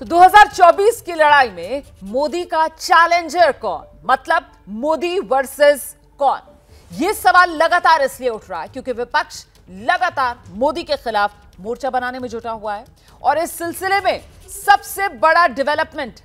तो 2024 की लड़ाई में मोदी का चैलेंजर कौन? मतलब मोदी वर्सेस कौन? यह सवाल लगातार इसलिए उठ रहा है क्योंकि विपक्ष लगातार मोदी के खिलाफ मोर्चा बनाने में जुटा हुआ है और इस सिलसिले में सबसे बड़ा डेवलपमेंट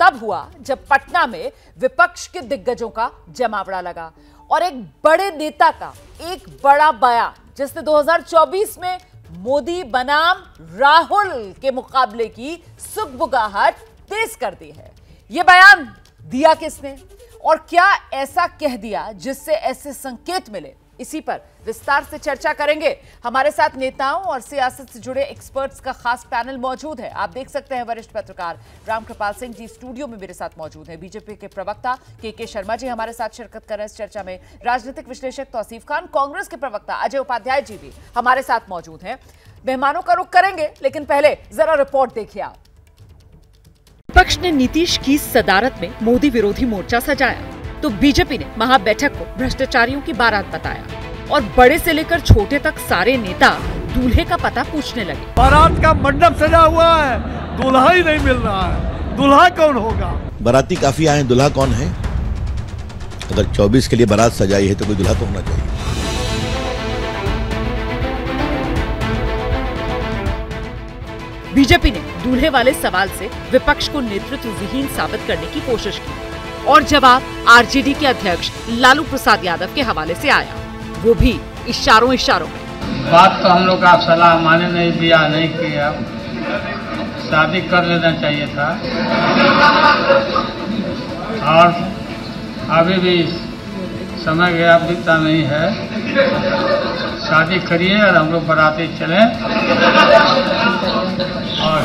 तब हुआ जब पटना में विपक्ष के दिग्गजों का जमावड़ा लगा। और एक बड़े नेता का एक बड़ा बयान जिसने 2024 में मोदी बनाम राहुल के मुकाबले की सुखबुगाहट तेज कर दी है। यह बयान दिया किसने? और क्या ऐसा कह दिया जिससे ऐसे संकेत मिले? इसी पर विस्तार से चर्चा करेंगे। हमारे साथ नेताओं और सियासत से जुड़े एक्सपर्ट्स का खास पैनल मौजूद है। आप देख सकते हैं वरिष्ठ पत्रकार रामकृपाल सिंह जी स्टूडियो में मेरे साथ मौजूद हैं। बीजेपी के प्रवक्ता के के शर्मा जी हमारे साथ शिरकत कर रहे हैं इस चर्चा में। राजनीतिक विश्लेषक तौसीफ खान, कांग्रेस के प्रवक्ता अजय उपाध्याय जी भी हमारे साथ मौजूद हैं। मेहमानों का रुख करेंगे, लेकिन पहले जरा रिपोर्ट देखिए आप। विपक्ष ने नीतीश की सदारत में मोदी विरोधी मोर्चा सजाया। तो बीजेपी ने महाबैठक को भ्रष्टाचारियों की बारात बताया और बड़े से लेकर छोटे तक सारे नेता दूल्हे का पता पूछने लगे। बारात का मंडप सजा हुआ है दूल्हा ही नहीं मिल रहा है। दूल्हा कौन होगा? बाराती काफ़ी आए दुल्हा कौन है? अगर 24 के लिए बारात सजाई है तो कोई दूल्हा तो होना चाहिए। बीजेपी ने दूल्हे वाले सवाल से विपक्ष को नेतृत्व विहीन साबित करने की कोशिश की। और जवाब आरजेडी के अध्यक्ष लालू प्रसाद यादव के हवाले से आया। वो भी इशारों इशारों में। बात तो हम लोग का सलाह माने नहीं दिया नहीं किया शादी कर लेना चाहिए था। और अभी भी समय गया बीतता नहीं है। शादी करिए और हम लोग बराती चले। और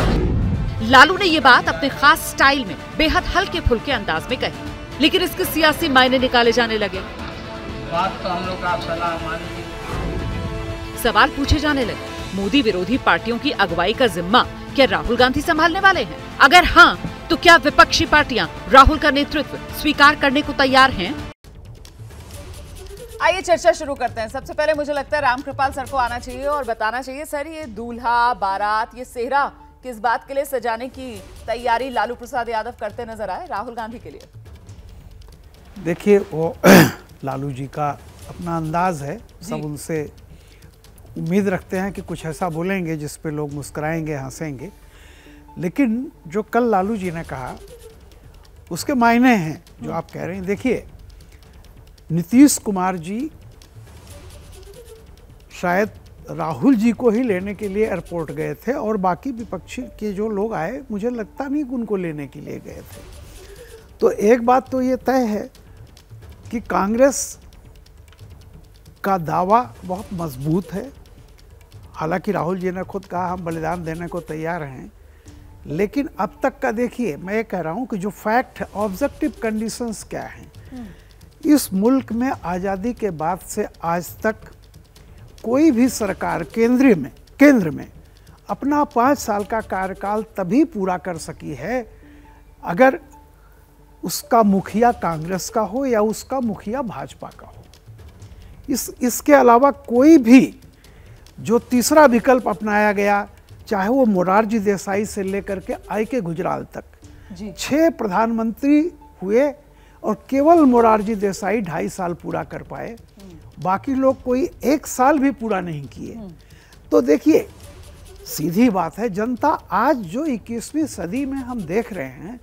लालू ने ये बात अपने खास स्टाइल में बेहद हल्के फुल्के अंदाज में कही। लेकिन इसके सियासी मायने निकाले जाने लगे। बात तो हम लोग का सलाह माने सवाल पूछे जाने लगे मोदी विरोधी पार्टियों की अगुवाई का जिम्मा क्या राहुल गांधी संभालने वाले हैं? अगर हाँ तो क्या विपक्षी पार्टियाँ राहुल का नेतृत्व स्वीकार करने को तैयार हैं? आइए चर्चा शुरू करते हैं। सबसे पहले मुझे लगता है रामकृपाल सर को आना चाहिए और बताना चाहिए सर ये दूल्हा बारात ये सेहरा किस बात के लिए सजाने की तैयारी लालू प्रसाद यादव करते नज़र आए राहुल गांधी के लिए? देखिए वो लालू जी का अपना अंदाज है। सब उनसे उम्मीद रखते हैं कि कुछ ऐसा बोलेंगे जिस पे लोग मुस्कराएँगे हंसेंगे। लेकिन जो कल लालू जी ने कहा उसके मायने हैं जो आप कह रहे हैं। देखिए नीतीश कुमार जी शायद राहुल जी को ही लेने के लिए एयरपोर्ट गए थे और बाकी विपक्षी के जो लोग आए मुझे लगता नहीं कि उनको लेने के लिए गए थे। तो एक बात तो ये तय है कि कांग्रेस का दावा बहुत मज़बूत है। हालाँकि राहुल जी ने खुद कहा हम बलिदान देने को तैयार हैं। लेकिन अब तक का देखिए मैं ये कह रहा हूँ कि जो फैक्ट है ऑब्जेक्टिव कंडीशंस क्या हैं। इस मुल्क में आज़ादी के बाद से आज तक कोई भी सरकार केंद्रीय में केंद्र में अपना पाँच साल का कार्यकाल तभी पूरा कर सकी है। अगर उसका मुखिया कांग्रेस का हो या उसका मुखिया भाजपा का हो। इस इसके अलावा कोई भी जो तीसरा विकल्प अपनाया गया चाहे वो मोरारजी देसाई से लेकर के आई के गुजराल तक छह प्रधानमंत्री हुए और केवल मोरारजी देसाई ढाई साल पूरा कर पाए बाकी लोग कोई एक साल भी पूरा नहीं किए। तो देखिए सीधी बात है जनता आज जो 21वीं सदी में हम देख रहे हैं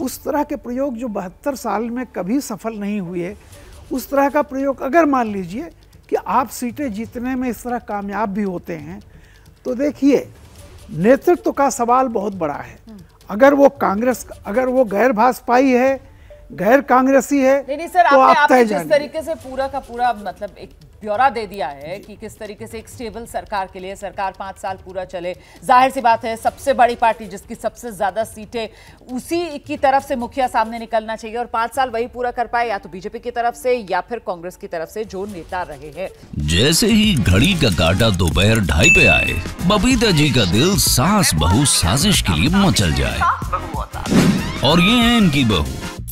उस तरह के प्रयोग जो बहत्तर साल में कभी सफल नहीं हुए उस तरह का प्रयोग अगर मान लीजिए कि आप सीटें जीतने में इस तरह कामयाब भी होते हैं तो देखिए नेतृत्व का सवाल बहुत बड़ा है। अगर वो कांग्रेस अगर वो गैर भाजपाई है गैर कांग्रेसी है नहीं नहीं सर तो आपने, आप आपने तय जिस तरीके से पूरा का पूरा मतलब एक ब्यौरा दे दिया है कि किस तरीके से एक स्टेबल सरकार के लिए सरकार पाँच साल पूरा चले। ज़ाहिर सी बात है सबसे बड़ी पार्टी जिसकी सबसे ज़्यादा सीटें उसी की तरफ़ से मुखिया सामने निकलना चाहिए और पाँच साल वही पूरा कर पाए या तो बीजेपी की तरफ़ से या फिर कांग्रेस की तरफ़ से जो नेता रहे हैं। जैसे ही घड़ी का काटा दोपहर ढाई पे आए बबीता जी का दिल सास बहू साजिश के लिए मचल जाए। और ये है इनकी बहू।